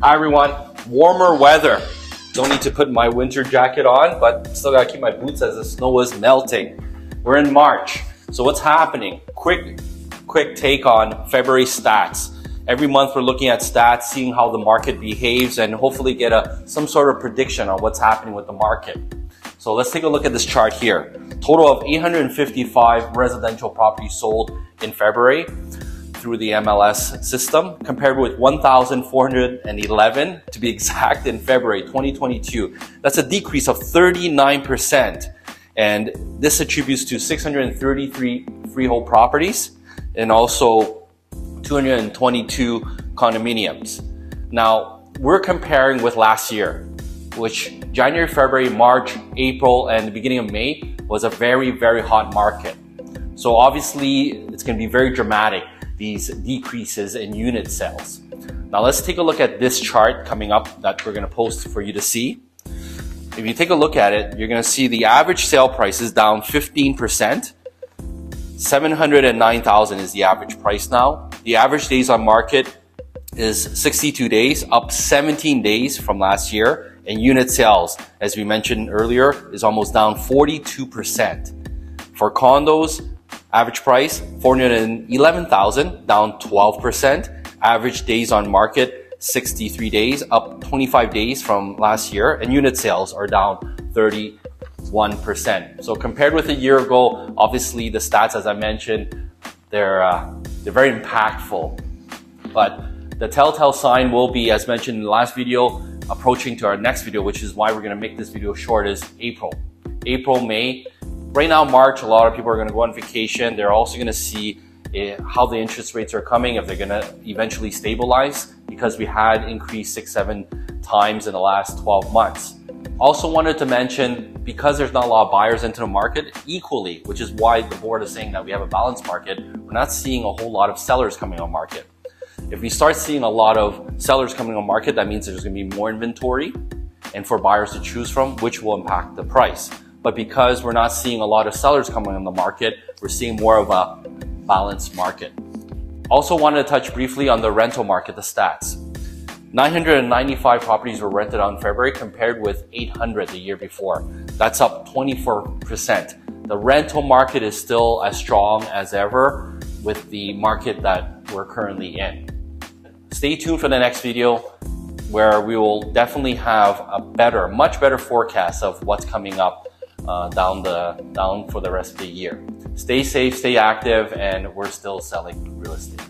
Hi everyone, warmer weather. Don't need to put my winter jacket on, but still gotta keep my boots as the snow is melting. We're in March, so what's happening? Quick, quick take on February stats. Every month we're looking at stats, seeing how the market behaves, and hopefully get a some sort of prediction on what's happening with the market. So let's take a look at this chart here. Total of 855 residential properties sold in February through the MLS system compared with 1,411 to be exact in February 2022. That's a decrease of 39%. And this attributes to 633 freehold properties and also 222 condominiums. Now, we're comparing with last year, which January, February, March, April, and the beginning of May was a very, very hot market. So obviously, it's going to be very dramatic these decreases in unit sales. Now let's take a look at this chart coming up that we're going to post for you to see. If you take a look at it, you're going to see the average sale price is down 15%. 709,000 is the average price now. The average days on market is 62 days, up 17 days from last year. And unit sales, as we mentioned earlier, is almost down 42%. For condos, Average price, 411,000, down 12%. Average days on market, 63 days, up 25 days from last year. And unit sales are down 31%. So compared with a year ago, obviously the stats, as I mentioned, they're, uh, they're very impactful. But the telltale sign will be, as mentioned in the last video, approaching to our next video, which is why we're going to make this video short, is April. April, May, Right now, March, a lot of people are going to go on vacation. They're also going to see uh, how the interest rates are coming, if they're going to eventually stabilize, because we had increased six, seven times in the last 12 months. Also wanted to mention, because there's not a lot of buyers into the market equally, which is why the board is saying that we have a balanced market, we're not seeing a whole lot of sellers coming on market. If we start seeing a lot of sellers coming on market, that means there's going to be more inventory and for buyers to choose from, which will impact the price. But because we're not seeing a lot of sellers coming on the market, we're seeing more of a balanced market. Also wanted to touch briefly on the rental market, the stats. 995 properties were rented on February compared with 800 the year before. That's up 24%. The rental market is still as strong as ever with the market that we're currently in. Stay tuned for the next video where we will definitely have a better, much better forecast of what's coming up uh, down the down for the rest of the year. Stay safe, stay active, and we're still selling real estate.